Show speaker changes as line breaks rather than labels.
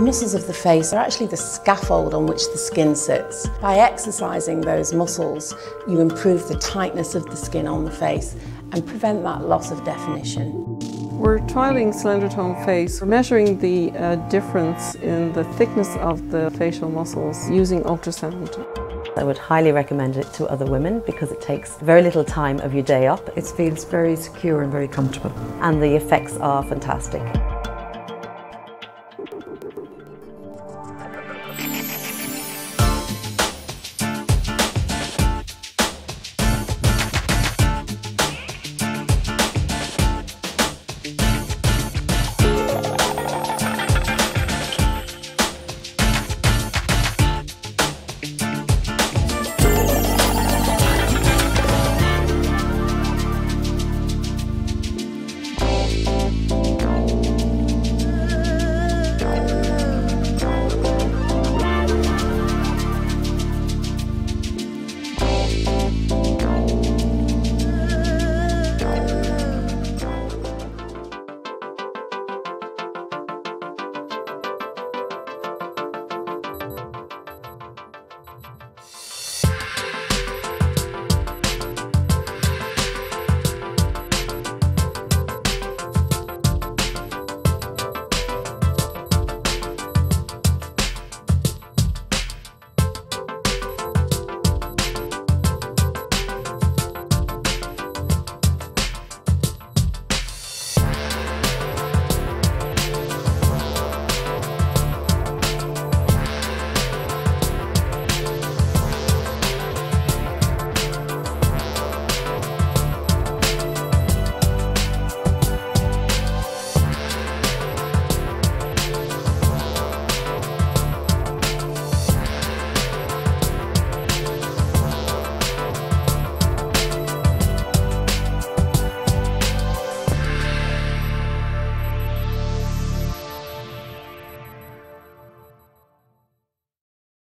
The muscles of the face are actually the scaffold on which the skin sits. By exercising those muscles, you improve the tightness of the skin on the face and prevent that loss of definition.
We're trialling Slendertone Face. We're measuring the uh, difference in the thickness of the facial muscles using ultrasound.
I would highly recommend it to other women because it takes very little time of your day up.
It feels very secure and very comfortable.
And the effects are fantastic. Thank you.